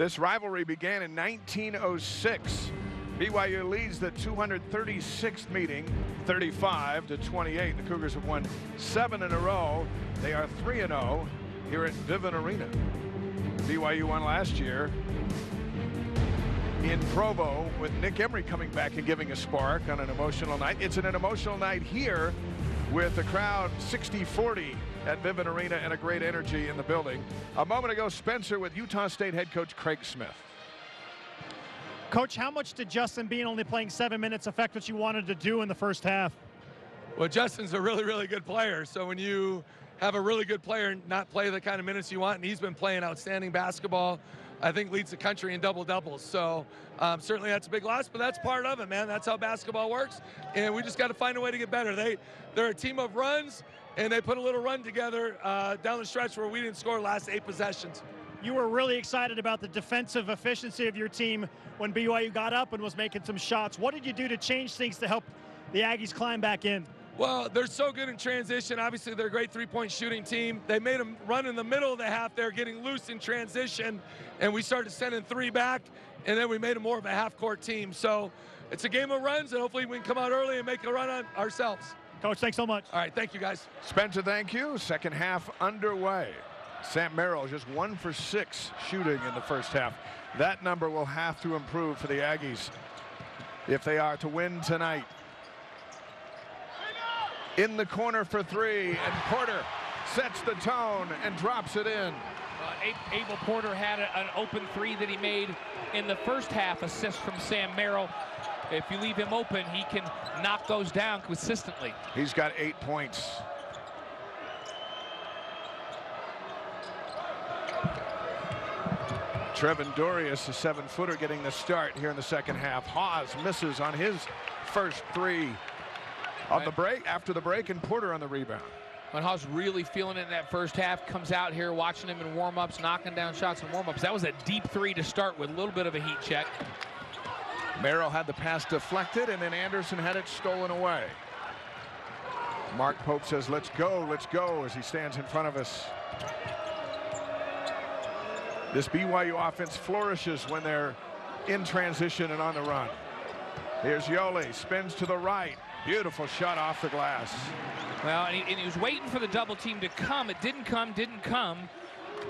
This rivalry began in 1906. BYU leads the 236th meeting, 35 to 28. The Cougars have won seven in a row. They are 3 0 here at Vivint Arena. BYU won last year in Provo with Nick Emery coming back and giving a spark on an emotional night. It's an, an emotional night here with the crowd 60-40 at Vivint Arena and a great energy in the building. A moment ago, Spencer with Utah State head coach Craig Smith. Coach, how much did Justin Bean only playing seven minutes affect what you wanted to do in the first half? Well, Justin's a really, really good player. So when you have a really good player not play the kind of minutes you want, and he's been playing outstanding basketball, I think leads the country in double doubles. So um, certainly that's a big loss, but that's part of it, man. That's how basketball works, and we just got to find a way to get better. They they're a team of runs, and they put a little run together uh, down the stretch where we didn't score last eight possessions. You were really excited about the defensive efficiency of your team when BYU got up and was making some shots. What did you do to change things to help the Aggies climb back in? Well, they're so good in transition. Obviously, they're a great three-point shooting team. They made them run in the middle of the half. They're getting loose in transition, and we started sending three back, and then we made them more of a half-court team. So it's a game of runs, and hopefully we can come out early and make a run on ourselves. Coach, thanks so much. All right, thank you, guys. Spencer, thank you. Second half underway. Sam Merrill just one for six shooting in the first half. That number will have to improve for the Aggies if they are to win tonight in the corner for three, and Porter sets the tone and drops it in. Uh, Abel Porter had a, an open three that he made in the first half, assist from Sam Merrill. If you leave him open, he can knock those down consistently. He's got eight points. Trevin Dorius, a seven-footer, getting the start here in the second half. Haws misses on his first three on the break, after the break, and Porter on the rebound. When Haws really feeling it in that first half, comes out here watching him in warm-ups, knocking down shots in warm-ups. That was a deep three to start with, a little bit of a heat check. Merrill had the pass deflected, and then Anderson had it stolen away. Mark Pope says, let's go, let's go, as he stands in front of us. This BYU offense flourishes when they're in transition and on the run. Here's Yoeli, spins to the right, Beautiful shot off the glass. Well, and he, and he, was waiting for the double team to come. It didn't come, didn't come.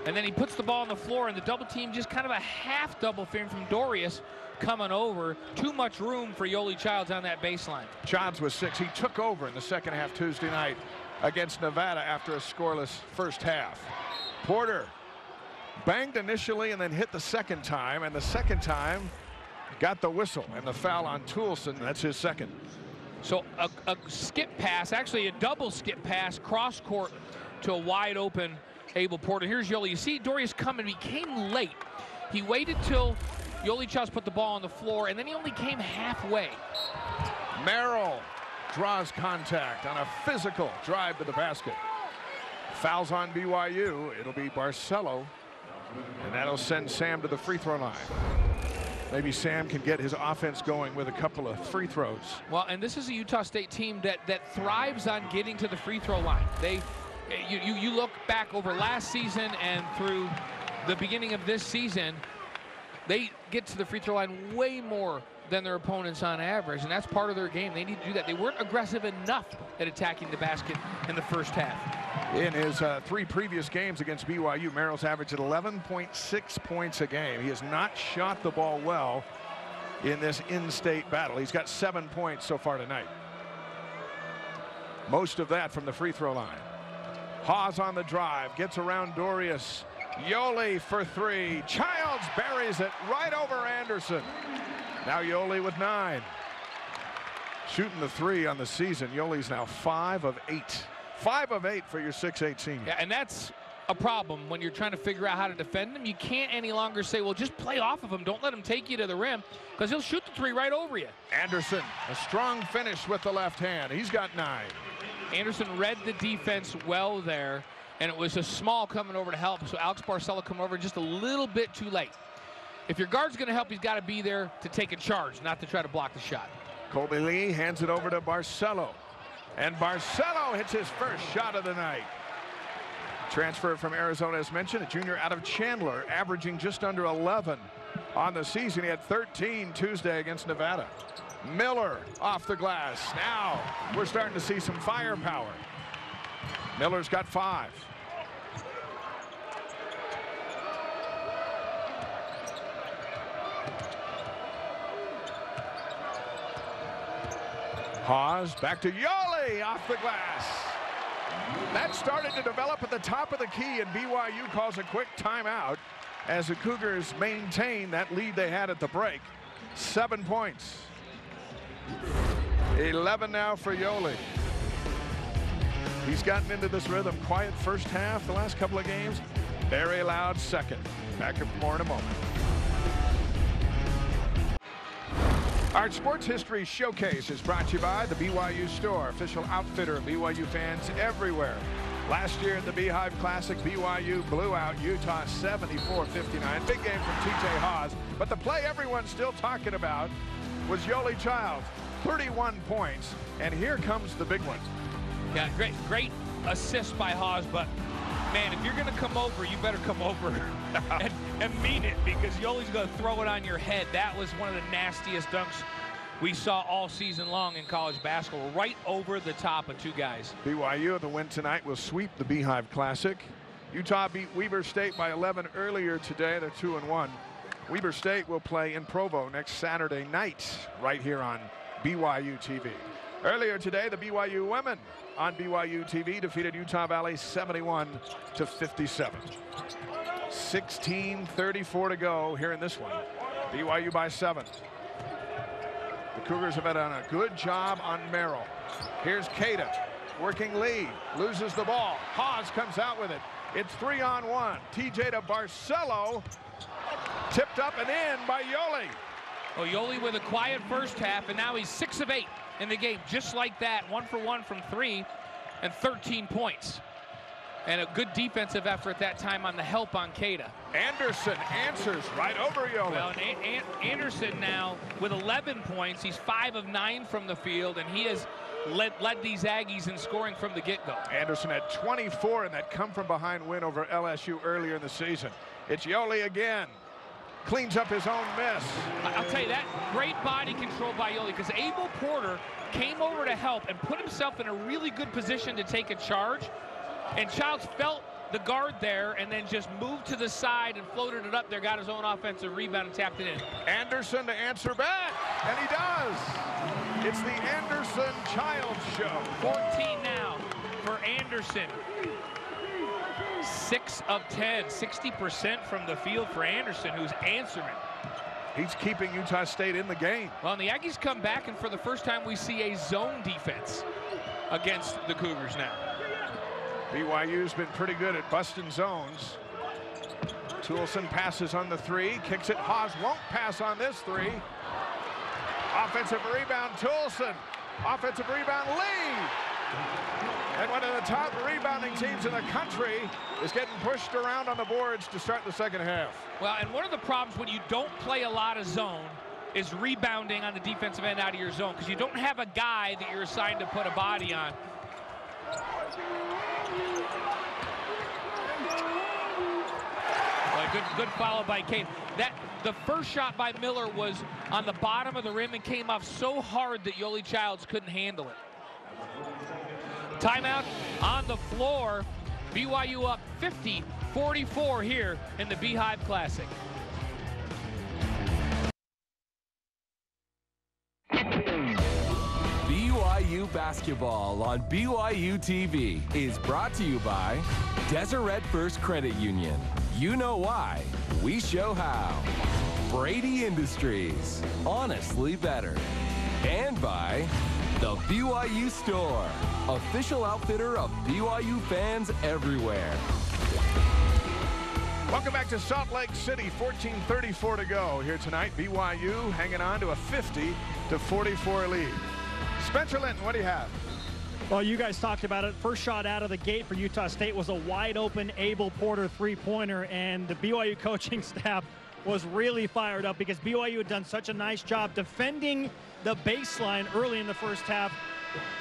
And then he puts the ball on the floor, and the double team just kind of a half double thing from Dorius coming over. Too much room for Yoeli Childs on that baseline. Childs was six. He took over in the second half Tuesday night against Nevada after a scoreless first half. Porter banged initially and then hit the second time, and the second time got the whistle and the foul on Toolson. That's his second. So a, a, skip pass, actually a double skip pass, cross court to a wide open Abel Porter. Here's Yoeli. You see Dorius coming. He came late. He waited till Yoeli Childs put the ball on the floor, and then he only came halfway. Merrill draws contact on a physical drive to the basket. Fouls on BYU. It'll be Barcelo, and that'll send Sam to the free throw line maybe Sam can get his offense going with a couple of free throws. Well, and this is a Utah State team that that thrives on getting to the free throw line. They, you, you, you look back over last season and through the beginning of this season, they get to the free throw line way more than their opponents on average, and that's part of their game. They need to do that. They weren't aggressive enough at attacking the basket in the first half. In his uh, three previous games against BYU, Merrill's averaged 11.6 points a game. He has not shot the ball well in this in-state battle. He's got seven points so far tonight. Most of that from the free throw line. Haws on the drive, gets around Dorius. Yoeli for three. Childs buries it right over Anderson. Now Yoeli with nine. Shooting the three on the season. Yoeli's now five of eight. Five of eight for your 6'8 Yeah, and that's a problem when you're trying to figure out how to defend him. You can't any longer say, well, just play off of him. Don't let him take you to the rim because he'll shoot the three right over you. Anderson, a strong finish with the left hand. He's got nine. Anderson read the defense well there, and it was a small coming over to help. So Alex Barcelo come over just a little bit too late. If your guard's going to help, he's got to be there to take a charge, not to try to block the shot. Kolby Lee hands it over to Barcelo. And Barcelo hits his first shot of the night. Transfer from Arizona, as mentioned, a junior out of Chandler, averaging just under 11 on the season. He had 13 Tuesday against Nevada. Miller off the glass. Now we're starting to see some firepower. Miller's got five. Haws back to Yoeli off the glass. That started to develop at the top of the key, and BYU calls a quick timeout as the Cougars maintain that lead they had at the break. Seven points. 11 now for Yoeli. He's gotten into this rhythm. Quiet first half, the last couple of games. Very loud second. Back up more in a moment. Our Sports History Showcase is brought to you by the BYU Store, official outfitter of BYU fans everywhere. Last year at the Beehive Classic, BYU blew out Utah 74-59. Big game from TJ Haws. But the play everyone's still talking about was Yoeli Childs. 31 points. And here comes the big one. Yeah, great, great assist by Haws, but man, if you're going to come over, you better come over and, and mean it because Yoeli's going to throw it on your head. That was one of the nastiest dunks we saw all season long in college basketball, right over the top of two guys. BYU, the win tonight, will sweep the Beehive Classic. Utah beat Weber State by 11 earlier today. They're 2 and 1. Weber State will play in Provo next Saturday night, right here on BYU TV. Earlier today, the BYU women on BYU TV defeated Utah Valley 71 to 57. 16:34 to go here in this one. BYU by seven. The Cougars have done a good job on Merrill. Here's Queta working lead, loses the ball. Haws comes out with it. It's three on one. TJ to Barcelo, tipped up and in by Yoeli. Oh, Yoeli with a quiet first half, and now he's six of eight in the game, just like that, one for one from three, and 13 points. And a good defensive effort that time on the help on Queta. Anderson answers right over Yoeli. Well, Anderson now with 11 points. He's five of nine from the field, and he has led, led these Aggies in scoring from the get-go. Anderson had 24 in that come-from-behind win over LSU earlier in the season. It's Yoeli again. Cleans up his own miss. I'll tell you that great body control by Yoeli because Abel Porter came over to help and put himself in a really good position to take a charge. And Childs felt the guard there and then just moved to the side and floated it up there, got his own offensive rebound and tapped it in. Anderson to answer back, and he does. It's the Anderson Childs show. 14 now for Anderson. Six of 10, 60% from the field for Anderson, who's answering. He's keeping Utah State in the game. Well, and the Aggies come back, and for the first time, we see a zone defense against the Cougars now. BYU's been pretty good at busting zones. Toolson passes on the three, kicks it. Haws won't pass on this three. Offensive rebound, Toolson. Offensive rebound, Lee. And one of the top rebounding teams in the country is getting pushed around on the boards to start the second half. Well, and one of the problems when you don't play a lot of zone is rebounding on the defensive end out of your zone because you don't have a guy that you're assigned to put a body on. Well, good, good follow by Queta. That the first shot by Miller was on the bottom of the rim and came off so hard that Yoeli Childs couldn't handle it. Timeout on the floor. BYU up 50-44 here in the Beehive Classic. BYU basketball on BYU TV is brought to you by Deseret First Credit Union. You know why, we show how. Brady Industries, honestly better. And by the BYU Store, official outfitter of BYU fans everywhere. Welcome back to Salt Lake City, 14:34 to go here tonight. BYU hanging on to a 50 to 44 lead. Spencer Linton, what do you have? Well, you guys talked about it. First shot out of the gate for Utah State was a wide open Abel Porter three-pointer, and the BYU coaching staff was really fired up because BYU had done such a nice job defending the baseline early in the first half.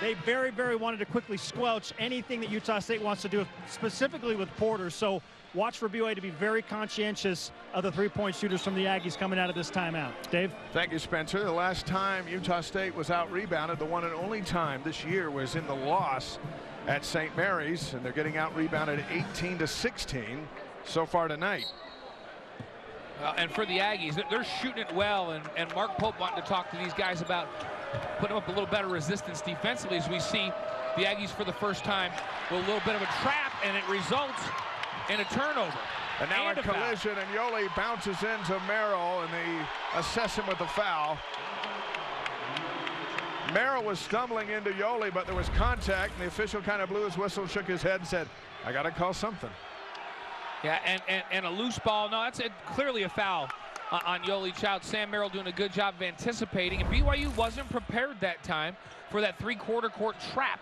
they very, very wanted to quickly squelch anything that Utah State wants to do, specifically with Porter. So watch for BYU to be very conscientious of the three-point shooters from the Aggies coming out of this timeout. Dave? Thank you, Spencer. The last time Utah State was out-rebounded, the one and only time this year was in the loss at St. Mary's, and they're getting out-rebounded 18 to 16 so far tonight. Uh, and for the Aggies, they're shooting it well, and, and Mark Pope wanting to talk to these guys about putting up a little better resistance defensively as we see the Aggies for the first time with a little bit of a trap, and it results in a turnover. And now and a collision, and Yoeli bounces into Merrill, and they assess him with a foul. Merrill was stumbling into Yoeli, but there was contact, and the official kind of blew his whistle, shook his head, and said, I got to call something. Yeah, and, and, and a loose ball. No, that's a, clearly a foul uh, on Yoeli Child. Sam Merrill doing a good job of anticipating, and BYU wasn't prepared that time for that three-quarter court trap.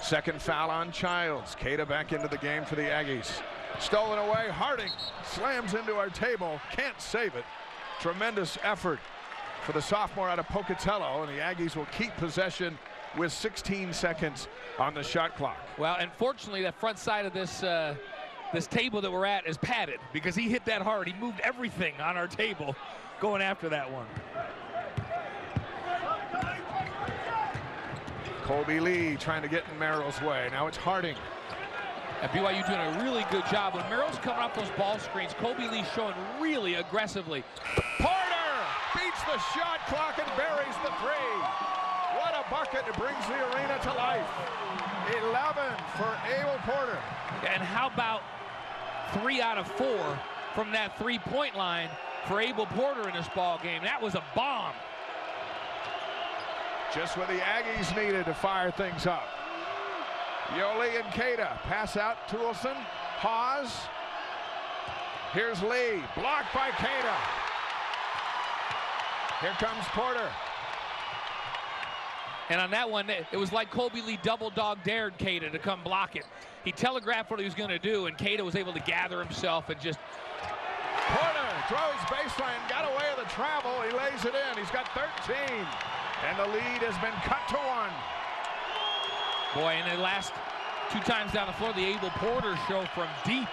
Second foul on Childs. Queta back into the game for the Aggies. Stolen away. Harding slams into our table. Can't save it. Tremendous effort for the sophomore out of Pocatello, and the Aggies will keep possession with 16 seconds on the shot clock. Well, unfortunately, the front side of this uh, this table that we're at is padded because he hit that hard. He moved everything on our table going after that one. Kolby Lee trying to get in Merrill's way. Now it's Harding. And BYU doing a really good job. When Merrill's coming off those ball screens, Kolby Lee showing really aggressively. Porter beats the shot clock and buries the three. What a bucket. It brings the arena to life. 11 for Abel Porter. And how about three out of four from that three-point line for Abel Porter in this ball game? That was a bomb. Just what the Aggies needed to fire things up. Yoeli and Queta pass out to Toolson. Haws. Here's Lee. Blocked by Queta. Here comes Porter. And on that one, it was like Kolby Lee double dog dared Queta to come block it. He telegraphed what he was going to do, and Queta was able to gather himself and just. Porter throws baseline, got away with the travel. He lays it in. He's got 13. And the lead has been cut to one. Boy, in the last two times down the floor, the Abel Porter show from deep.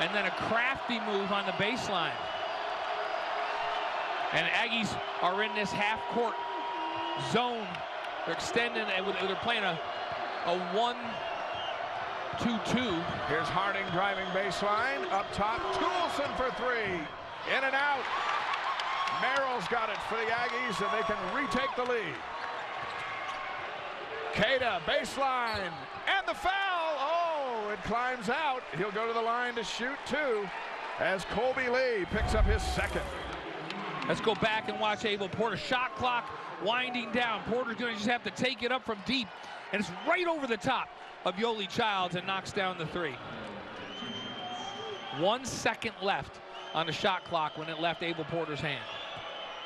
And then a crafty move on the baseline. And Aggies are in this half-court zone. They're extending, and they're playing a, a 1 2-2. Here's Harding driving baseline. Up top, Toolson for three. In and out. Merrill's got it for the Aggies, and they can retake the lead. Queta, baseline, and the foul. Oh, it climbs out. He'll go to the line to shoot two as Kolby Lee picks up his second. Let's go back and watch Abel Porter. Shot clock winding down. Porter's going to just have to take it up from deep, and it's right over the top of Yoeli Childs and knocks down the three. One second left on the shot clock when it left Abel Porter's hand.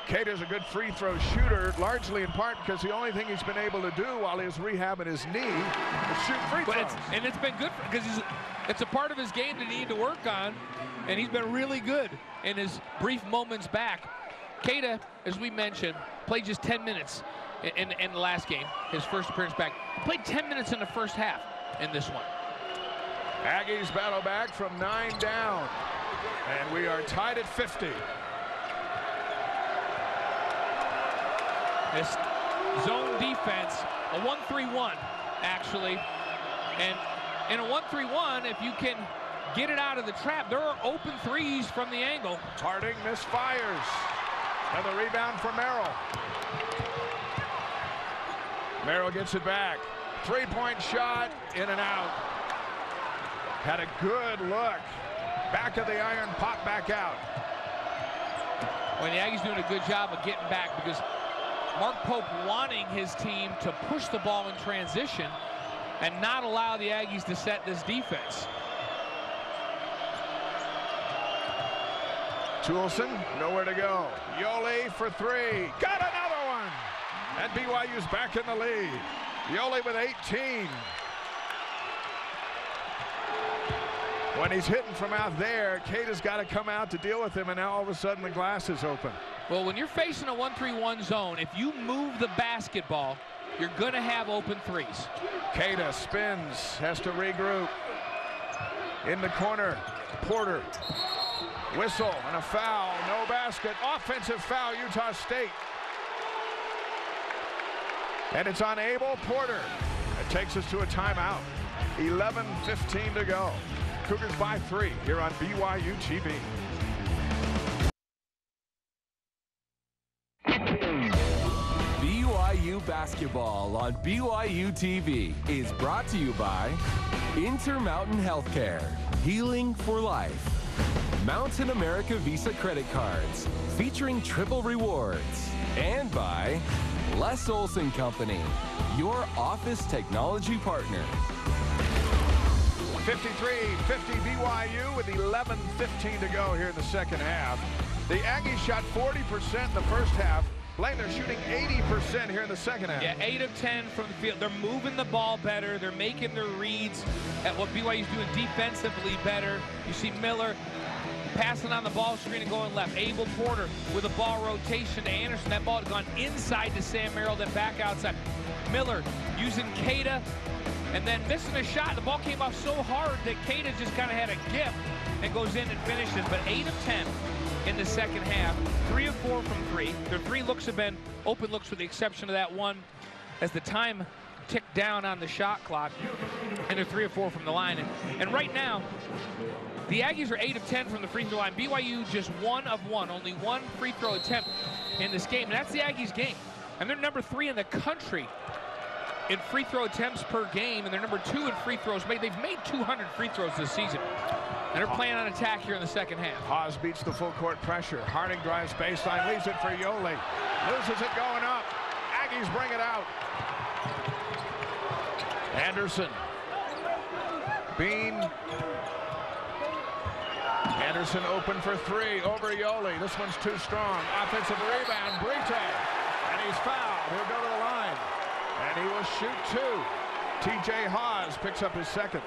Queta is a good free throw shooter, largely in part because the only thing he's been able to do while he was rehabbing his knee is shoot free but throws. It's, and it's been good because it's a part of his game that he need to work on, and he's been really good in his brief moments back. Queta, as we mentioned, played just 10 minutes in, in, in the last game, his first appearance back. Played 10 minutes in the first half in this one. Aggies battle back from nine down, and we are tied at 50. This zone defense, a 1-3-1, actually. And in a 1-3-1, if you can get it out of the trap, there are open threes from the angle. Harding misfires. And the rebound for Merrill. Merrill gets it back. Three-point shot, in and out. Had a good look. Back of the iron, pop back out. Well, the Aggies doing a good job of getting back because Mark Pope wanting his team to push the ball in transition and not allow the Aggies to set this defense. Toolson, nowhere to go. Yoeli for three. Got another one! And BYU's back in the lead. Yoeli with 18. When he's hitting from out there, Queta's got to come out to deal with him, and now all of a sudden the glass is open. Well, when you're facing a 1-3-1 zone, if you move the basketball, you're going to have open threes. Queta spins, has to regroup. In the corner, Porter. Whistle and a foul, no basket. Offensive foul, Utah State. And it's on Abel Porter. It takes us to a timeout. 11.15 to go. Cougars by three here on BYU TV. BYU basketball on BYU TV is brought to you by Intermountain Healthcare, healing for life. Mountain America Visa credit cards featuring triple rewards. And by Les Olson Company, your office technology partner. 53-50 BYU with 11.15 to go here in the second half. The Aggies shot 40% in the first half. Blaine, they're shooting 80% here in the second half. Yeah, 8 of 10 from the field. They're moving the ball better. They're making their reads at what BYU's doing defensively better. You see Miller passing on the ball screen and going left. Abel Porter with a ball rotation to Anderson. That ball had gone inside to Sam Merrill, then back outside. Miller using Queta and then missing a shot. The ball came off so hard that Queta just kind of had a gift and goes in and finishes. But 8 of 10 in the second half. Three of four from three. Their three looks have been open looks with the exception of that one as the time ticked down on the shot clock. And they're three or four from the line. And, and right now, the Aggies are 8 of 10 from the free throw line. BYU just one of one, only one free throw attempt in this game. And that's the Aggies game. And they're number three in the country in free throw attempts per game, and they're number two in free throws made. They've made 200 free throws this season. And they're playing on attack here in the second half. Haws beats the full court pressure. Harding drives baseline, leaves it for Yoeli. Loses it going up. Aggies bring it out. Anderson. Bean. Anderson open for three over Yoeli. This one's too strong. Offensive rebound, Brito. And he's fouled. He'll go to the line. And he will shoot two. TJ Haws picks up his second.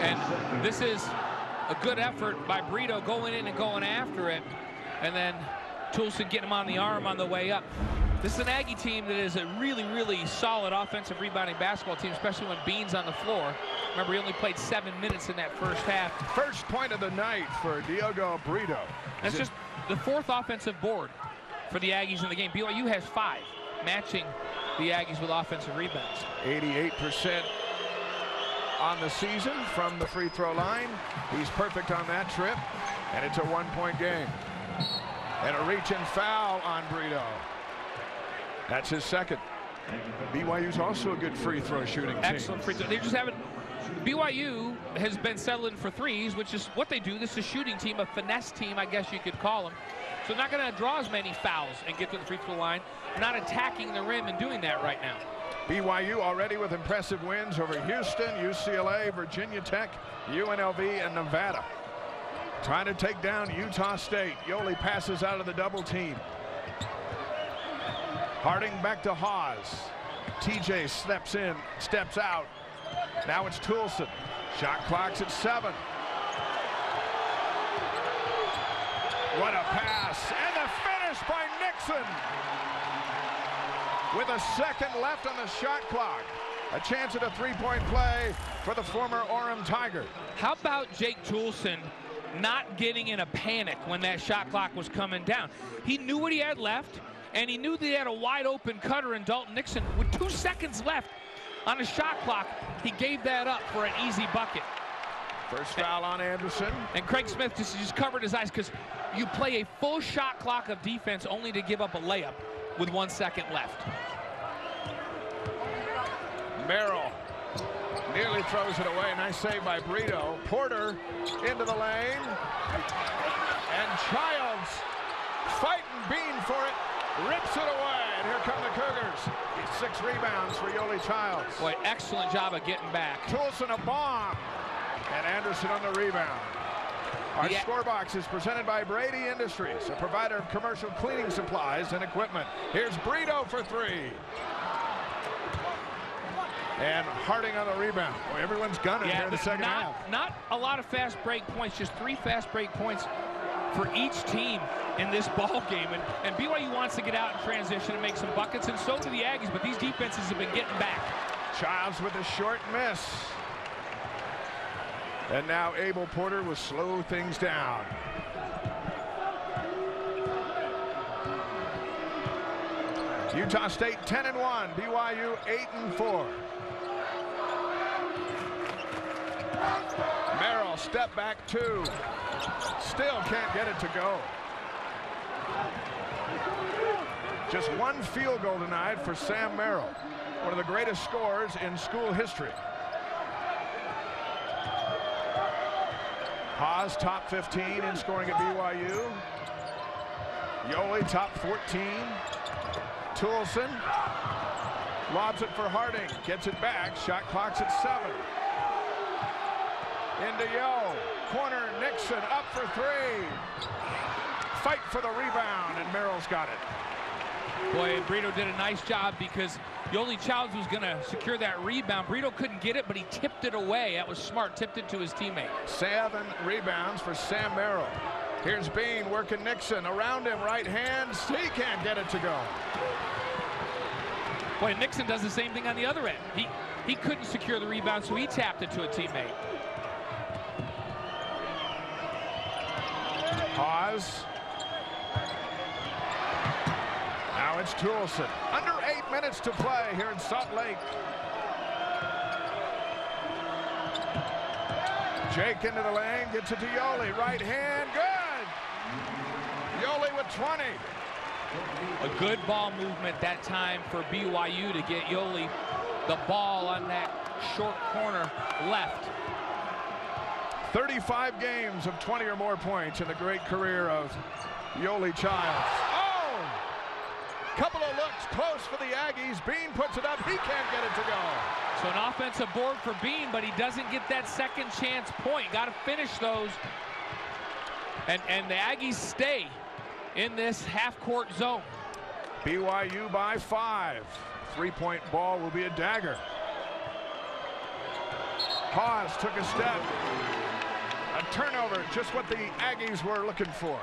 And this is a good effort by Brito going in and going after it. And then Toolson getting him on the arm on the way up. This is an Aggie team that is a really, really solid offensive rebounding basketball team, especially when Bean's on the floor. Remember, he only played seven minutes in that first half. First point of the night for Diogo Brito. That's just the fourth offensive board for the Aggies in the game. BYU has five, matching the Aggies with offensive rebounds. 88% on the season from the free throw line. He's perfect on that trip, and it's a one-point game. And a reach and foul on Brito. That's his second. BYU's also a good free throw shooting team. Excellent free throw. They just haven't. BYU has been settling for threes, which is what they do. This is a shooting team, a finesse team, I guess you could call them. So not going to draw as many fouls and get to the free throw line. Not attacking the rim and doing that right now. BYU already with impressive wins over Houston, UCLA, Virginia Tech, UNLV, and Nevada. Trying to take down Utah State. Yoeli passes out of the double team. Harding back to Haws. TJ steps in, steps out. Now it's Toolson. Shot clock's at seven. What a pass. And the finish by Nixon. With a second left on the shot clock. A chance at a three-point play for the former Orem Tiger. How about Jake Toolson not getting in a panic when that shot clock was coming down? He knew what he had left, and he knew that he had a wide open cutter in Dalton Nixon. With two seconds left on the shot clock, he gave that up for an easy bucket. First foul on Anderson. And Craig Smith just, just covered his eyes because you play a full shot clock of defense only to give up a layup with one second left. Merrill nearly throws it away. Nice save by Brito. Porter into the lane. And Childs fighting Bean for it. Rips it away. And here come the Cougars. Six rebounds for Yoeli Childs. Boy, excellent job of getting back. Toolson a bomb. And Anderson on the rebound. Our Yeah. score box is presented by Brady Industries, a provider of commercial cleaning supplies and equipment. Here's Brito for three. And Harding on the rebound. Boy, everyone's gunning here in the second not, half. not a lot of fast break points, just three fast break points for each team in this ball game. And, and BYU wants to get out in transition and make some buckets, and so do the Aggies, but these defenses have been getting back. Childs with a short miss. And now Abel Porter will slow things down. Utah State 10 and 1, BYU 8 and 4. Merrill step back two. Still can't get it to go. Just one field goal tonight for Sam Merrill, one of the greatest scorers in school history. Haws top 15 in scoring at BYU. Yoeli top 14. Toolson lobs it for Harding, gets it back, shot clock's at seven. Into Yo, corner Nixon up for three. Fight for the rebound, and Merrill's got it. Boy, Brito did a nice job because Yoeli Childs was going to secure that rebound. Brito couldn't get it, but he tipped it away. That was smart, tipped it to his teammate. Seven rebounds for Sam Merrill. Here's Bean working Nixon. Around him, right hand. He can't get it to go. Boy, Nixon does the same thing on the other end. He, he couldn't secure the rebound, so he tapped it to a teammate. Haws. Now it's Toolson. Under eight minutes to play here in Salt Lake. Jake into the lane, gets it to Yoeli. Right hand, good. Yoeli with 20. A good ball movement that time for BYU to get Yoeli the ball on that short corner left. 35 games of 20 or more points in the great career of Yoeli Childs. Oh! Couple of looks close for the Aggies. Bean puts it up. He can't get it to go. So an offensive board for Bean, but he doesn't get that second chance point. Got to finish those. And, and the Aggies stay in this half-court zone. BYU by five. Three-point ball will be a dagger. Haws took a step. A turnover, just what the Aggies were looking for.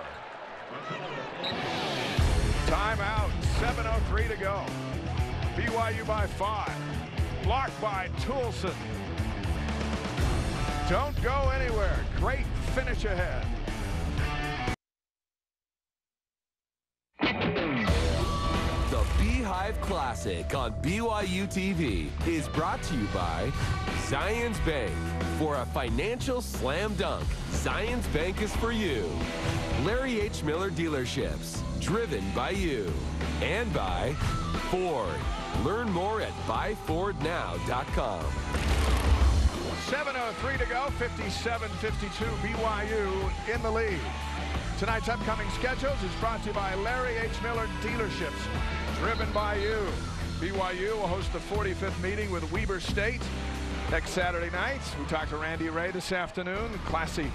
Timeout, 7.03 to go. BYU by five. Blocked by Toolson. Don't go anywhere. Great finish ahead. Beehive Classic on BYU TV is brought to you by Zions Bank. For a financial slam dunk, Zions Bank is for you. Larry H. Miller Dealerships, driven by you. And by Ford. Learn more at buyfordnow.com. 7.03 to go, 57-52 BYU in the lead. Tonight's upcoming schedules is brought to you by Larry H. Miller Dealerships, driven by you. BYU will host the 45th meeting with Weber State next Saturday night. We talked to Randy Rahe this afternoon, classy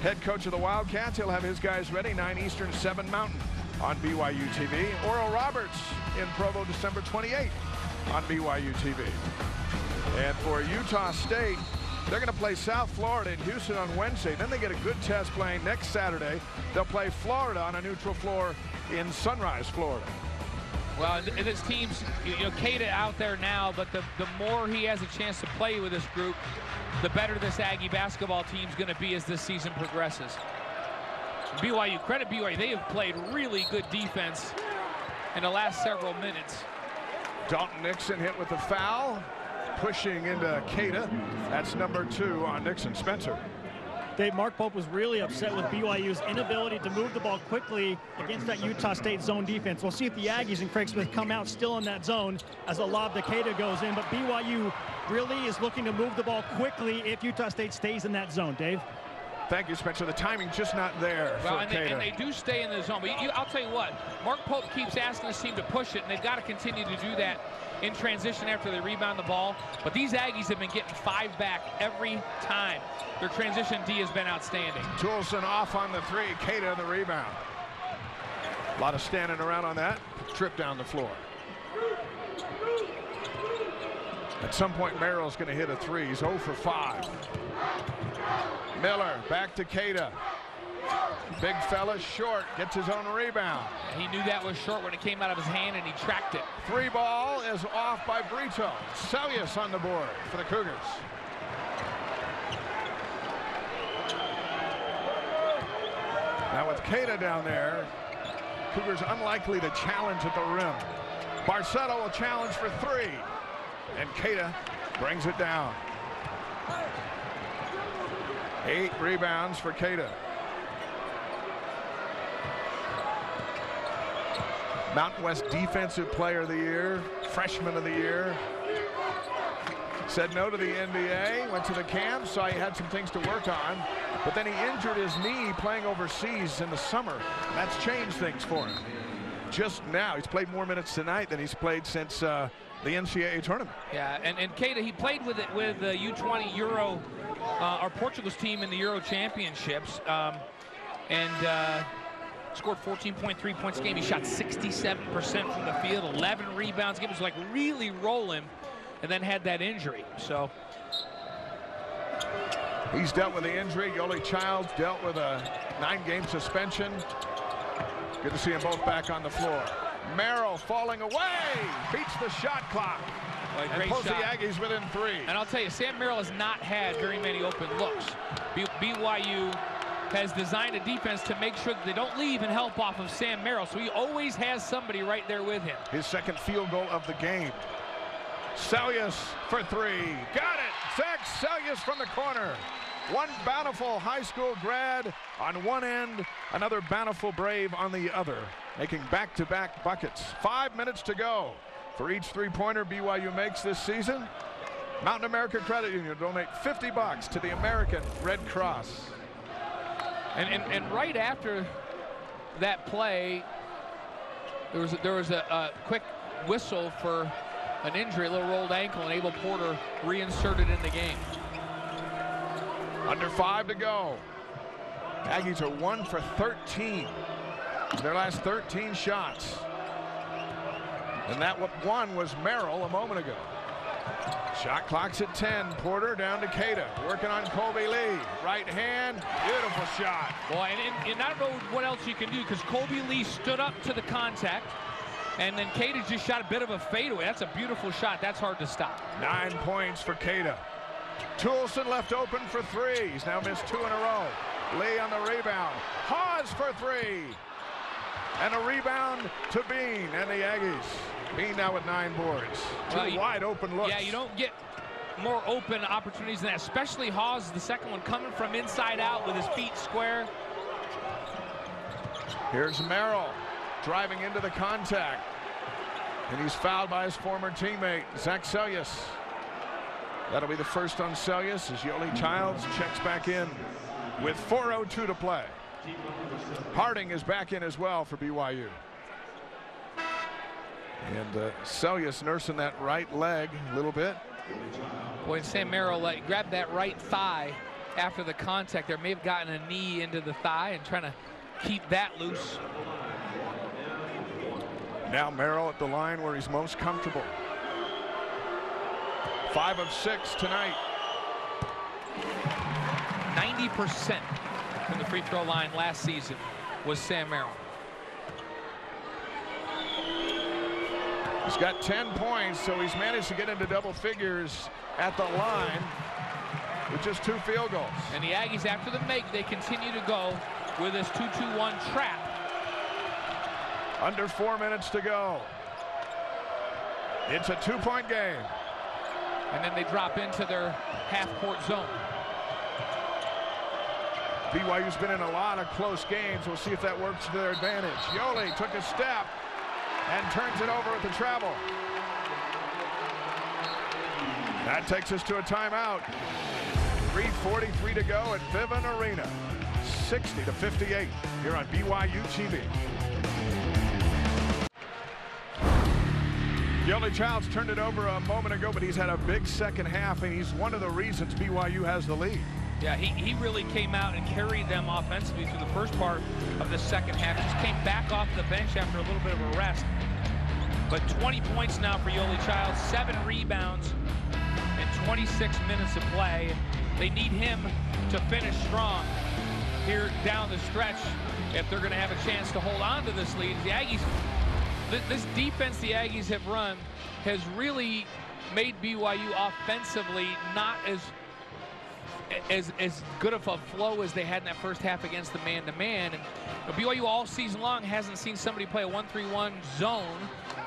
head coach of the Wildcats. He'll have his guys ready, 9 Eastern, 7 Mountain on BYU TV. Oral Roberts in Provo December 28th on BYU TV. And for Utah State, they're going to play South Florida in Houston on Wednesday. Then they get a good test playing next Saturday. They'll play Florida on a neutral floor in Sunrise, Florida. Well, and this team's, you know, Queta out there now, but the, the more he has a chance to play with this group, the better this Aggie basketball team's going to be as this season progresses. BYU, credit BYU, they have played really good defense in the last several minutes. Dalton Nixon hit with a foul, pushing into Queta. That's number two on Nixon. Spencer. Dave, Mark Pope was really upset with BYU's inability to move the ball quickly against that Utah State zone defense. We'll see if the Aggies and Craig Smith come out still in that zone as a lob to Queta goes in. But BYU really is looking to move the ball quickly if Utah State stays in that zone. Dave? Thank you, Spencer. The timing just not there well, for and they, and they, do stay in the zone. But you, I'll tell you what, Mark Pope keeps asking this team to push it, and they've got to continue to do that in transition after they rebound the ball. But these Aggies have been getting five back every time. Their transition D has been outstanding. Toolson off on the three. Queta the rebound. A lot of standing around on that. Trip down the floor. At some point, Merrill's going to hit a three. He's 0 for 5. Miller back to Queta. Big fella, short, gets his own rebound. He knew that was short when it came out of his hand, and he tracked it. Three ball is off by Brito. Seljaas on the board for the Cougars. Now with Queta down there, Cougars unlikely to challenge at the rim. Barcelo will challenge for three. And Queta brings it down. Eight rebounds for Queta. Mountain West Defensive Player of the Year, Freshman of the Year. Said no to the NBA, went to the camp, saw he had some things to work on, but then he injured his knee playing overseas in the summer. That's changed things for him. Just now, he's played more minutes tonight than he's played since uh, the NCAA tournament. Yeah, and, and Queta, he played with it with the U20 Euro, uh, our Portugal's team in the Euro Championships. Um, and uh, scored 14.3 points a game. He shot 67% from the field, 11 rebounds. It was like really rolling, and then had that injury. So he's dealt with the injury. Yoeli Childs dealt with a nine-game suspension. Good to see them both back on the floor. Merrill falling away, beats the shot clock. Well, and shot. the Aggies within three. And I'll tell you, Sam Merrill has not had very many open looks. B BYU has designed a defense to make sure that they don't leave and help off of Sam Merrill. So he always has somebody right there with him. His second field goal of the game. Seljaas for three. Got it. Zac Seljaas from the corner. One bountiful high school grad on one end, another bountiful brave on the other, making back-to-back -back buckets. Five minutes to go for each three-pointer BYU makes this season. Mountain America Credit Union donate 50 bucks to the American Red Cross. And, and, and right after that play, there was a, there was a, a quick whistle for an injury, a little rolled ankle, and Abel Porter reinserted in the game. Under five to go. Aggies are one for 13 their last 13 shots. And that one was Merrill a moment ago. Shot clock's at 10. Porter down to Queta. Working on Kolby Lee. Right hand. Beautiful shot. Boy, and, and, and I don't know what else you can do because Kolby Lee stood up to the contact. And then Queta just shot a bit of a fadeaway. That's a beautiful shot. That's hard to stop. Nine points for Queta. Toolson left open for three. He's now missed two in a row. Lee on the rebound. Haws for three. And a rebound to Bean and the Aggies. Bean now with nine boards. Two well, wide open looks. Yeah, you don't get more open opportunities than that, especially Haws, the second one, coming from inside out with his feet square. Here's Merrill driving into the contact. And he's fouled by his former teammate, Zac Seljaas. That'll be the first on Seljaas as Yoeli Childs checks back in with 4.02 to play. Harding is back in as well for BYU. And uh, Seljaas nursing that right leg a little bit. Boy, Sam Merrill like, grabbed that right thigh after the contact there. May have gotten a knee into the thigh and trying to keep that loose. Now Merrill at the line where he's most comfortable. Five of six tonight. 90% from the free throw line last season was Sam Merrill. He's got 10 points, so he's managed to get into double figures at the line with just two field goals. And the Aggies, after the make, they continue to go with this 2-2-1 trap. Under four minutes to go. It's a two-point game. And then they drop into their half-court zone. BYU's been in a lot of close games. We'll see if that works to their advantage. Yoeli took a step and turns it over at the travel. That takes us to a timeout. 3.43 to go at Vivint Arena. 60 to 58 here on BYU TV. Yoeli Childs turned it over a moment ago, but he's had a big second half, and he's one of the reasons BYU has the lead. Yeah, he, he really came out and carried them offensively through the first part of the second half. Just came back off the bench after a little bit of a rest. But 20 points now for Yoeli Child, seven rebounds in 26 minutes of play. They need him to finish strong. here down the stretch if they're going to have a chance to hold on to this lead. The Aggies, this defense the Aggies have run has really made BYU offensively not as as, as good of a flow as they had in that first half against the man-to-man. And BYU all season long hasn't seen somebody play a 1-3-1 zone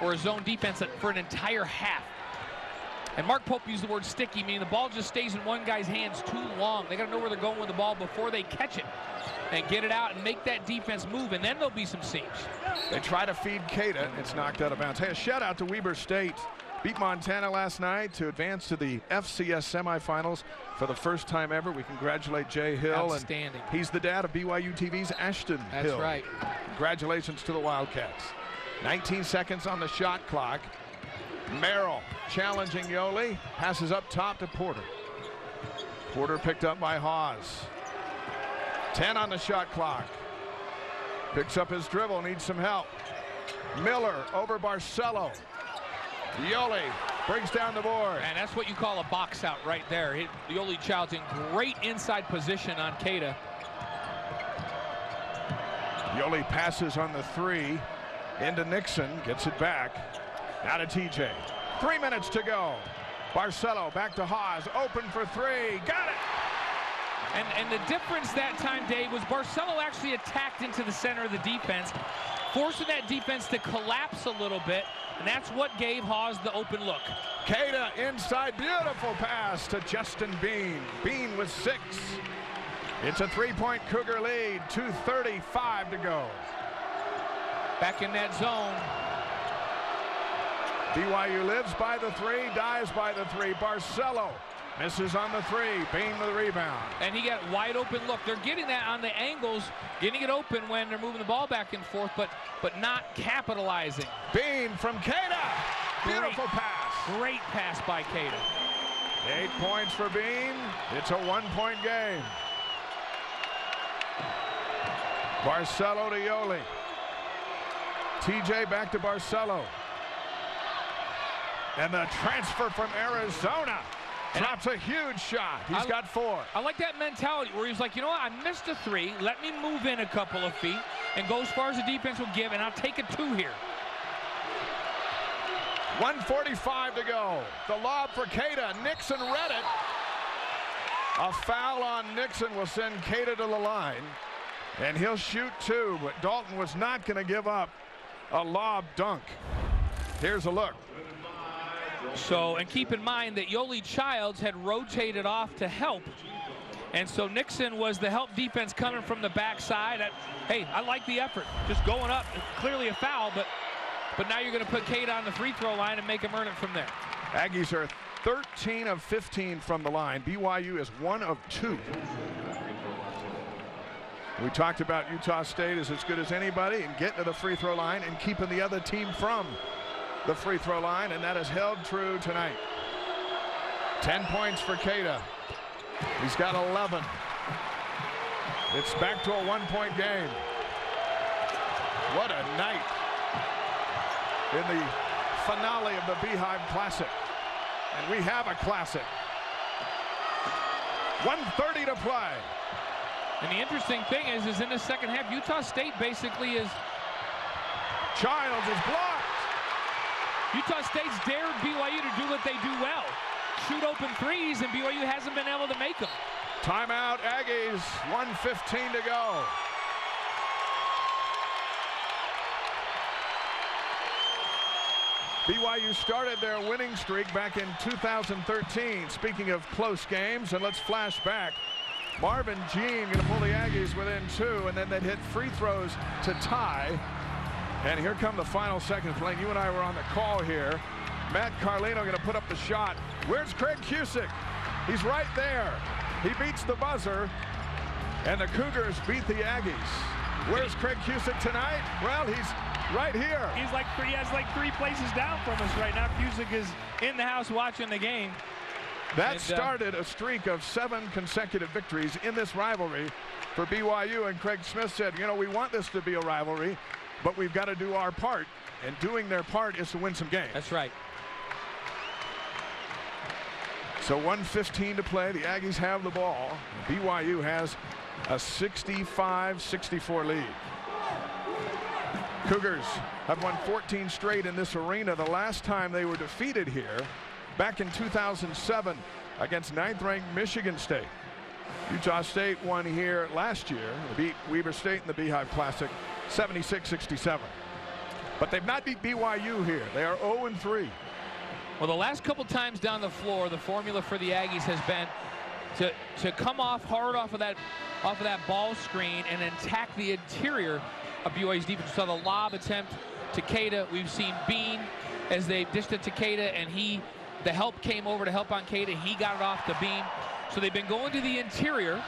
or a zone defense for an entire half. And Mark Pope used the word sticky, meaning the ball just stays in one guy's hands too long. They got to know where they're going with the ball before they catch it and get it out and make that defense move, and then there'll be some seams. They try to feed Queta. It's knocked out of bounds. Hey, a shout out to Weber State. Beat Montana last night to advance to the FCS semifinals for the first time ever. We congratulate Jay Hill. Outstanding. And he's the dad of BYU TV's Ashton That's Hill. right. Congratulations to the Wildcats. 19 seconds on the shot clock. Merrill challenging Yoeli. Passes up top to Porter. Porter picked up by Haws. 10 on the shot clock. Picks up his dribble, needs some help. Miller over Barcelo. Yoeli brings down the board. And that's what you call a box out right there. It, Yoeli Child's in great inside position on Queta. Yoeli passes on the three into Nixon, gets it back. Now to TJ. Three minutes to go. Barcelo back to Haws, open for three. Got it! And, and the difference that time, Dave, was Barcelo actually attacked into the center of the defense, forcing that defense to collapse a little bit, and that's what gave Haws the open look. Queta inside, beautiful pass to Justin Bean. Bean with six. It's a three-point Cougar lead, 2.35 to go. Back in that zone. BYU lives by the three, dies by the three. Barcelo misses on the three. Bean with the rebound. And he got wide open look. They're getting that on the angles, getting it open when they're moving the ball back and forth, but but not capitalizing. Bean from Queta. Beautiful Great. pass. Great pass by Queta. Eight points for Bean. It's a one-point game. Barcelo to Yoeli. TJ back to Barcelo. And the transfer from Arizona drops a huge shot. He's I- got four. I like that mentality where he's like, you know what, I missed a three. Let me move in a couple of feet and go as far as the defense will give, and I'll take a two here. 145 to go. The lob for Queta. Nixon read it. A foul on Nixon will send Queta to the line. And he'll shoot two, but Dalton was not going to give up a lob dunk. Here's a look. So, and keep in mind that Yoeli Childs had rotated off to help. And so Nixon was the help defense coming from the backside. At, hey, I like the effort. Just going up. Clearly a foul, but but now you're going to put Queta on the free throw line and make him earn it from there. Aggies are 13 of 15 from the line. BYU is one of two. We talked about Utah State is as good as anybody and getting to the free throw line and keeping the other team from the free throw line, and that has held true tonight. 10 points for Queta. He's got 11. It's back to a one-point game. What a night in the finale of the Beehive Classic. And we have a classic. 130 to play. And the interesting thing is, is in the second half, Utah State basically is Childs is blocked. Utah State's dared BYU to do what they do well. Shoot open threes, and BYU hasn't been able to make them. Timeout, Aggies. 115 to go. BYU started their winning streak back in 2013. Speaking of close games, and let's flash back. Marvin Jean going to pull the Aggies within two, and then they'd hit free throws to tie. And here come the final seconds. Blaine, you and I were on the call here. Matt Carlino going to put up the shot. Where's Craig Cusick? He's right there. He beats the buzzer, and the Cougars beat the Aggies. Where's Craig Cusick tonight? Well, he's right here. He's like three, he has like three places down from us right now. Cusick is In the house watching the game. That And, uh, started a streak of seven consecutive victories in this rivalry for BYU. And Craig Smith said, you know, we want this to be a rivalry, but we've got to do our part. And doing their part is to win some games. That's right. So 115 to play. The Aggies have the ball. BYU has a 65-64 lead. Cougars have won 14 straight in this arena. The last time they were defeated here back in 2007 against ninth-ranked Michigan State. Utah State won here last year. They beat Weber State in the Beehive Classic 76-67. But they've not beat BYU here. They are 0-3. Well, the last couple times down the floor, the formula for the Aggies has been to to come off hard off of that off of that ball screen and attack the interior of BYU's defense. We saw the lob attempt to Queta. We've seen Bean as they dished it to Queta, and he the help came over to help on Queta. He got it off the beam. So they've been going to the interior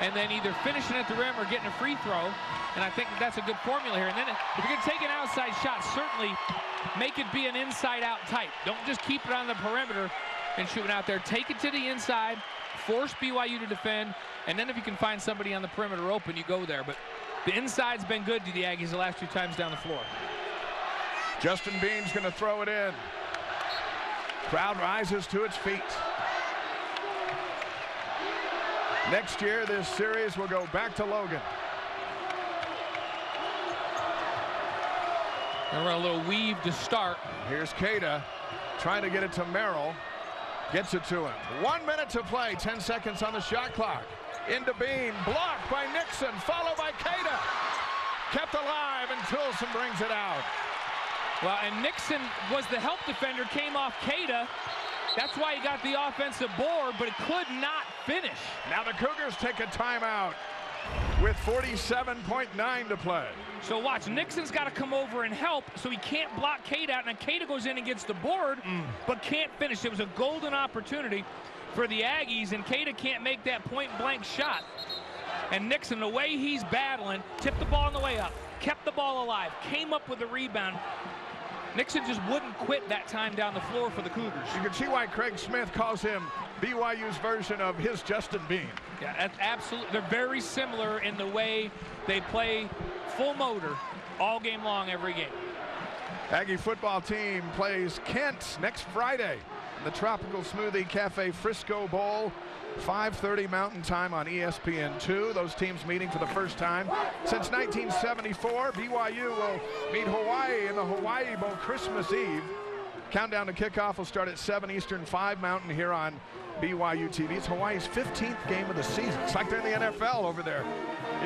and then either finishing at the rim or getting a free throw. And I think that's a good formula here. And then if you're going to take an outside shot, certainly make it be an inside-out type. Don't just keep it on the perimeter and shooting out there. Take it to the inside, force BYU to defend, and then if you can find somebody on the perimeter open, you go there. But the inside's been good to the Aggies the last two times down the floor. Justin Bean's going to throw it in. Crowd rises to its feet. Next year, this series will go back to Logan. And we're a little weave to start. Here's Queta trying to get it to Merrill. Gets it to him. One minute to play, 10 seconds on the shot clock. Into Bean, blocked by Nixon, followed by Queta. Kept alive, and Toolson brings it out. Well, and Nixon was the help defender, came off Queta. That's why he got the offensive board, but it could not finish. Now the Cougars take a timeout with 47.9 to play. So watch, Nixon's got to come over and help, so he can't block Queta out, and Queta goes in and gets the board, mm. but can't finish. It was a golden opportunity for the Aggies, and Queta can't make that point-blank shot. And Nixon, the way he's battling, tipped the ball on the way up, kept the ball alive, came up with a rebound, Nixon just wouldn't quit that time down the floor for the Cougars. You can see why Craig Smith calls him BYU's version of his Justin Bean. Yeah, that's absolutely. They're very similar in the way they play full motor all game long, every game. Aggie football team plays Kent next Friday in the Tropical Smoothie Cafe Frisco Bowl. 5.30 Mountain Time on ESPN2. Those teams meeting for the first time since 1974. BYU will meet Hawaii in the Hawaii Bowl Christmas Eve. Countdown to kickoff will start at 7 Eastern, 5 Mountain here on BYU TV. It's Hawaii's 15th game of the season. It's like they're in the NFL over there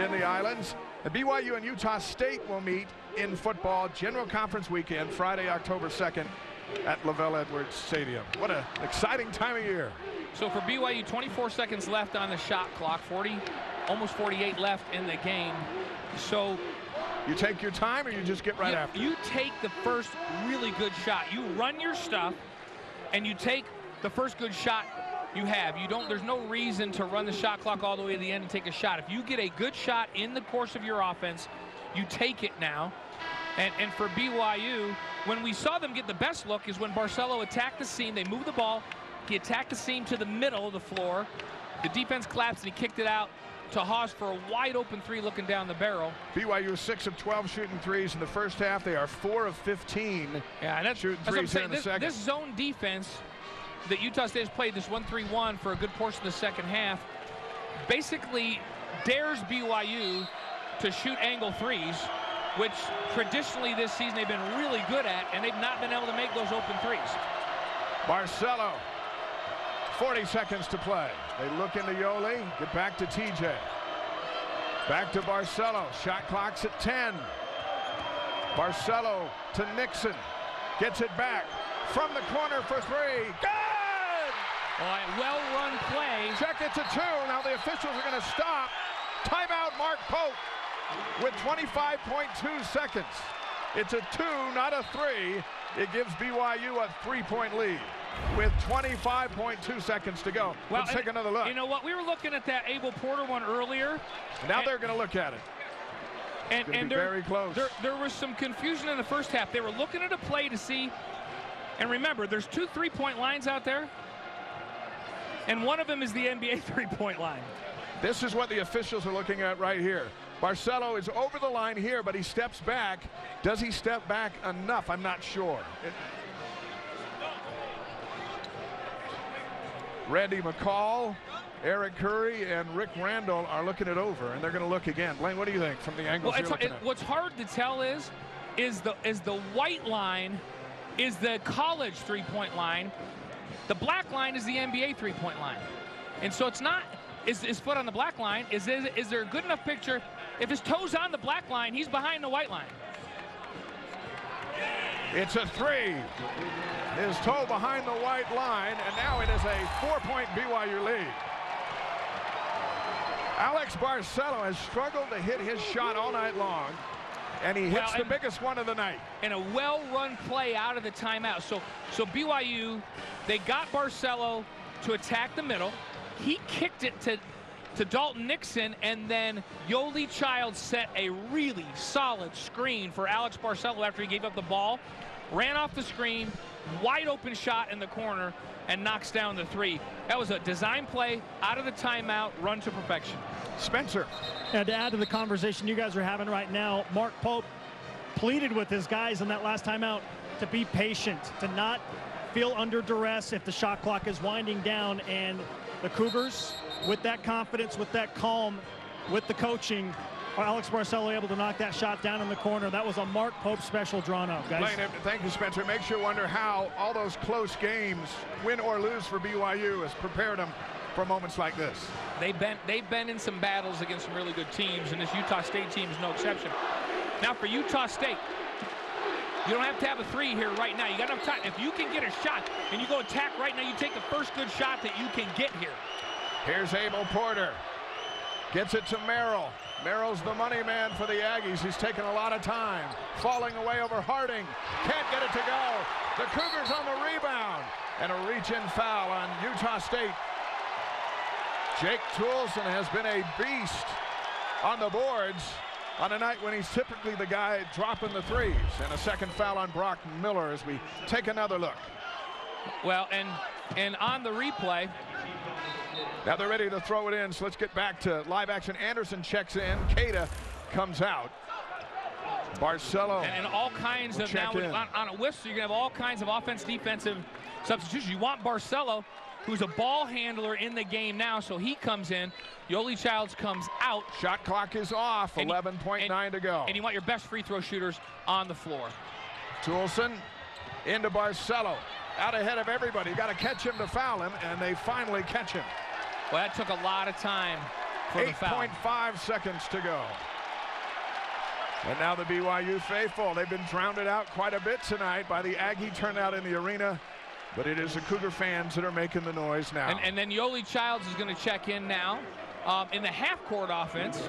in the islands. The BYU and Utah State will meet in football General Conference weekend, Friday, October 2nd at LaVell Edwards Stadium. What an exciting time of year. So for BYU, 24 seconds left on the shot clock, 40, almost 48 left in the game. So you take your time or you just get right you, after? You take the first really good shot. You run your stuff and you take the first good shot you have. You don't there's no reason to run the shot clock all the way to the end and take a shot. If you get a good shot in the course of your offense, you take it now. And, and for BYU, when we saw them get the best look is when Barcelo attacked the seam, they moved the ball, he attacked the seam to the middle of the floor. The defense collapsed and he kicked it out to Haws for a wide open three looking down the barrel. BYU 6 of 12 shooting threes in the first half. They are 4 of 15 yeah, and that's, shooting that's threes saying, in the this, second. This zone defense that Utah State has played, this 1-3-1 for a good portion of the second half, basically dares BYU to shoot angle threes, which traditionally this season they've been really good at, and they've not been able to make those open threes. Barcelo 40 seconds to play. They look into Yoeli, get back to TJ. Back to Barcelo, shot clock's at 10. Barcelo to Nixon, gets it back from the corner for three. Good! All right, well-run play. Check it to two. Now the officials are going to stop. Timeout Mark Pope with 25.2 seconds. It's a two, not a three. It gives BYU a three-point lead with 25.2 seconds to go. Well, Let's take another look. You know what? We were looking at that Abel Porter one earlier. Now they're going to look at it. And, and there, very close. There, there was some confusion in the first half. They were looking at a play to see. And remember, there's two three-point lines out there. And one of them is the NBA three-point line. This is what the officials are looking at right here. Barcelo is over the line here, but he steps back. Does he step back enough? I'm not sure. It, Randy McCall, Eric Curry, and Rick Randall are looking it over, and they're going to look again. Blaine, what do you think from the angle? Well, you're it's, looking it, what's hard to tell is, is the is the white line, is the college three-point line, the black line is the NBA three-point line, and so it's not. Is his foot on the black line? Is, is is there a good enough picture? If his toes on the black line, he's behind the white line. It's a three. His toe behind the white line, and now it is a four-point BYU lead. Alex Barcelo has struggled to hit his shot all night long, and he hits Well, the biggest one of the night. and a well-run play out of the timeout. So, so BYU, they got Barcelo to attack the middle. He kicked it to, to Dalton Nixon, and then Yoeli Child set a really solid screen for Alex Barcelo after he gave up the ball. Ran off the screen, wide open shot in the corner, and knocks down the three. That was a design play out of the timeout, run to perfection. Spencer. And to add to the conversation you guys are having right now, Mark Pope pleaded with his guys in that last timeout to be patient, to not feel under duress if the shot clock is winding down. And the Cougars, with that confidence, with that calm, with the coaching, are Alex Barcelo able to knock that shot down in the corner. That was a Mark Pope special drawn up, guys. Blaine, thank you, Spencer. It makes you wonder how all those close games, win or lose for BYU, has prepared them for moments like this. They've been they've been in some battles against some really good teams, and this Utah State team is no exception. Now for Utah State, you don't have to have a three here right now. You got enough time. If you can get a shot and you go attack right now, you take the first good shot that you can get here. Here's Abel Porter. Gets it to Merrill. Merrill's the money man for the Aggies. He's taken a lot of time. Falling away over Harding. Can't get it to go. The Cougars on the rebound. And a reach-in foul on Utah State. Jake Toolson has been a beast on the boards on a night when he's typically the guy dropping the threes. And a second foul on Brock Miller as we take another look. Well, and and on the replay, Now they're ready to throw it in, so let's get back to live action. Anderson checks in. Queta comes out. Barcelo. and, and all kinds of now in. on, on a whistle, you're gonna have all kinds of offense, defensive substitutions. You want Barcelo, who's a ball handler in the game now, so he comes in. Yoeli Childs comes out. Shot clock is off. 11.9 to go. And you want your best free throw shooters on the floor. Toolson into Barcelo. Out ahead of everybody. Got to catch him to foul him, and they finally catch him. Well, that took a lot of time for the foul. 8.5 seconds to go. And now the BYU faithful. They've been drowned out quite a bit tonight by the Aggie turnout in the arena. But it is the Cougar fans that are making the noise now. And, and then Yoeli Childs is going to check in now um, in the half-court offense.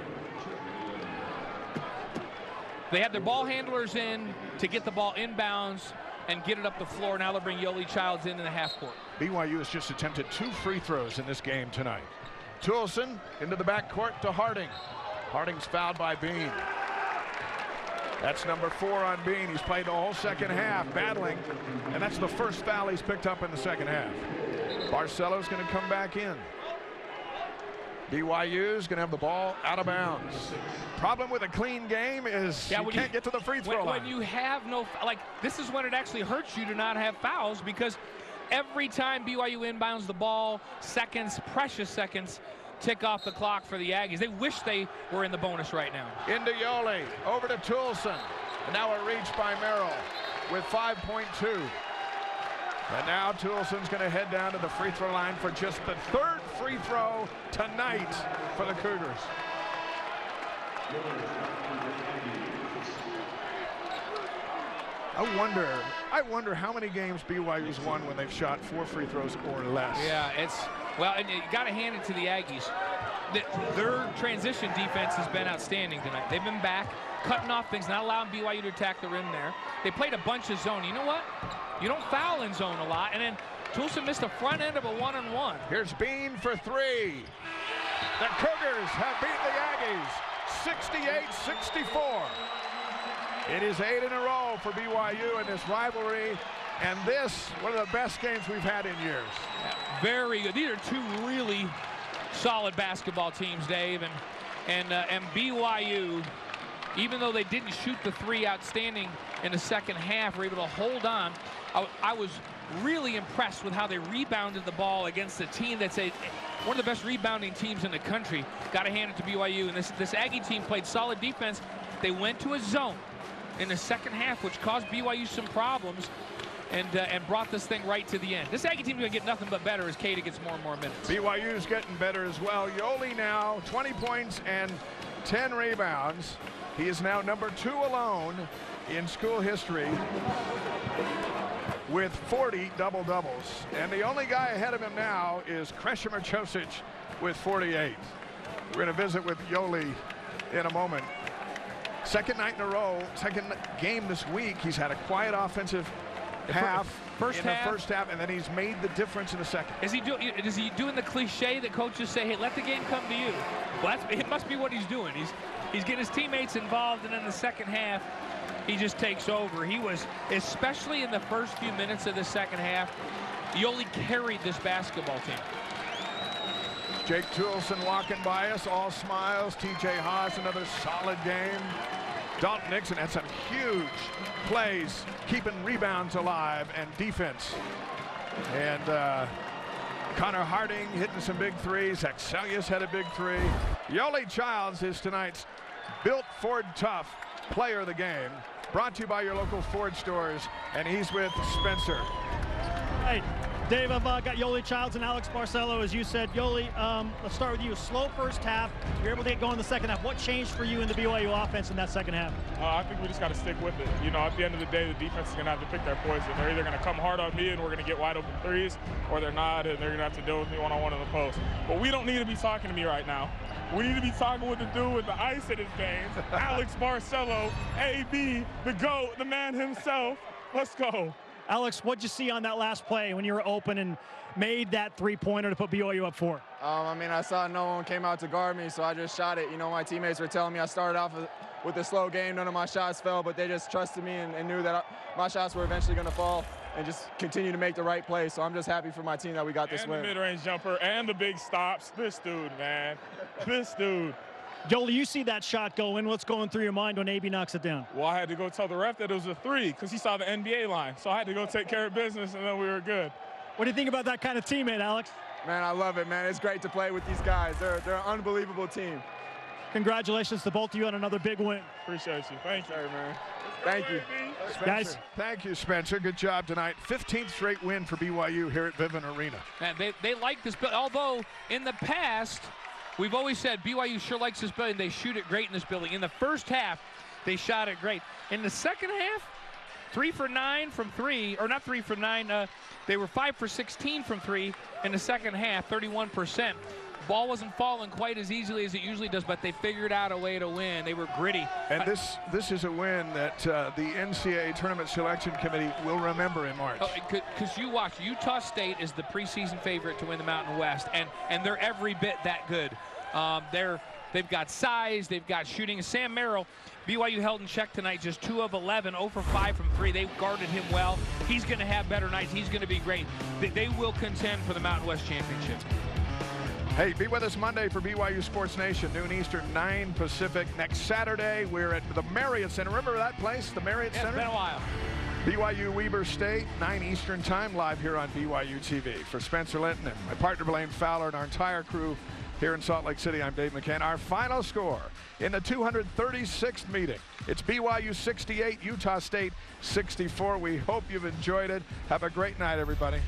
They had their ball handlers in to get the ball inbounds and get it up the floor. Now they'll bring Yoeli Childs in in the half-court. BYU has just attempted two free throws in this game tonight. Toolson into the back court to Harding. Harding's fouled by Bean. That's number four on Bean. He's played the whole second half, battling, and that's the first foul he's picked up in the second half. Barcelo's going to come back in. BYU's going to have the ball out of bounds. Problem with a clean game is Yeah, you can't you- get to the free throw When, line. when you have no, like, this is when it actually hurts you to not have fouls because every time BYU inbounds the ball, seconds, precious seconds, tick off the clock for the Aggies. They wish they were in the bonus right now. into Yoeli, over to Toolson. And now a reach by Merrill with 5.2. And now Toolson's going to head down to the free throw line for just the third free throw tonight for the Cougars. I wonder, I wonder how many games BYU's won when they've shot four free throws or less. Yeah, it's well, and you got to hand it to the Aggies. The, their transition defense has been outstanding tonight. They've been back, cutting off things, not allowing BYU to attack the rim there. They played a bunch of zone. You know what? You don't foul in zone a lot, and then Toolson missed the front end of a one-on-one. Here's Bean for three. The Cougars have beat the Aggies 68-64. It is eight in a row for BYU in this rivalry, and this, one of the best games we've had in years. Very good. These are two really solid basketball teams, Dave, and and uh, and BYU even though they didn't shoot the three outstanding in the second half, were able to hold on. I, I was really impressed with how they rebounded the ball against a team that's a one of the best rebounding teams in the country. Got to hand it to BYU. And this, this Aggie team played solid defense. They went to a zone in the second half, which caused BYU some problems and uh, and brought this thing right to the end. This Aggie team is going to get nothing but better as Queta gets more and more minutes. BYU's getting better as well. Yoeli now 20 points and 10 rebounds. He is now number two alone in school history with 40 double-doubles. And the only guy ahead of him now is Krešimir Ćosić with 48. We're going to visit with Yoeli in a moment. Second night in a row, second game this week, he's had a quiet offensive half first in half. the first half, and then he's made the difference in the second. Is he doing? Is he doing the cliche that coaches say, "Hey, let the game come to you"? Well, that's, it must be what he's doing. He's he's getting his teammates involved, and in the second half, he just takes over. He was, especially in the first few minutes of the second half, Yoeli carried this basketball team. Jake Toolson walking by us, all smiles. TJ Haws, another solid game. Dalton Nixon had some huge plays, keeping rebounds alive and defense. And uh, Connor Harding hitting some big threes. Axelius had a big three. Yoeli Childs is tonight's Built Ford Tough player of the game. Brought to you by your local Ford stores. And he's with Spencer. Hey, Dave, I've uh, got Yoeli Childs and Alex Barcelo, as you said. Yoeli, um, let's start with you. Slow first half. You're able to get going in the second half. What changed for you in the BYU offense in that second half? Uh, I think we just got to stick with it. You know, at the end of the day, the defense is going to have to pick their poison. They're either going to come hard on me and we're going to get wide open threes, or they're not and they're going to have to deal with me one-on-one in the post. But we don't need to be talking to me right now. We need to be talking with the dude with the ice in his veins, Alex Barcelo, AB, the GOAT, the man himself. Let's go. Alex, what'd you see on that last play when you were open and made that three-pointer to put BYU up four? Um, I mean, I saw no one came out to guard me, so I just shot it. You know, my teammates were telling me I started off with a slow game. None of my shots fell, but they just trusted me and, and knew that I, my shots were eventually going to fall and just continue to make the right play. So I'm just happy for my team that we got this and win. the mid-range jumper and the big stops. This dude, man. this dude. Joel, you see that shot go in. What's going through your mind when AB knocks it down? Well, I had to go tell the ref that it was a three because he saw the NBA line. So I had to go take care of business, and then we were good. What do you think about that kind of teammate, Alex? Man, I love it, man. It's great to play with these guys. They're, they're an unbelievable team. Congratulations to both of you on another big win. Appreciate you. Thank you. Sorry, man. Thank you. Spencer, Guys. Thank you, Spencer. Good job tonight. 15th straight win for BYU here at Vivint Arena. And they, they like this building. Although in the past, we've always said BYU sure likes this building. They shoot it great in this building. In the first half, they shot it great. In the second half, three for nine from three, or not three for nine. Uh, they were five for 16 from three in the second half, 31%. Ball wasn't falling quite as easily as it usually does, but they figured out a way to win. They were gritty. And this this is a win that uh, the NCAA Tournament Selection Committee will remember in March. Because Oh, you watch, Utah State is the preseason favorite to win the Mountain West, and and they're every bit that good. Um, they're they've got size, they've got shooting. Sam Merrill, BYU held in check tonight, just two of 11, 0 for 5 from three. They guarded him well. He's going to have better nights. He's going to be great. They, they will contend for the Mountain West championship. Hey, be with us Monday for BYU Sports Nation, noon Eastern, 9 Pacific. Next Saturday, we're at the Marriott Center. Remember that place, the Marriott Yeah, it's Center? been a while. BYU Weber State, 9 Eastern time, live here on BYU TV. For Spencer Linton and my partner Blaine Fowler and our entire crew here in Salt Lake City, I'm Dave McCann. Our final score in the 236th meeting. It's BYU 68, Utah State 64. We hope you've enjoyed it. Have a great night, everybody.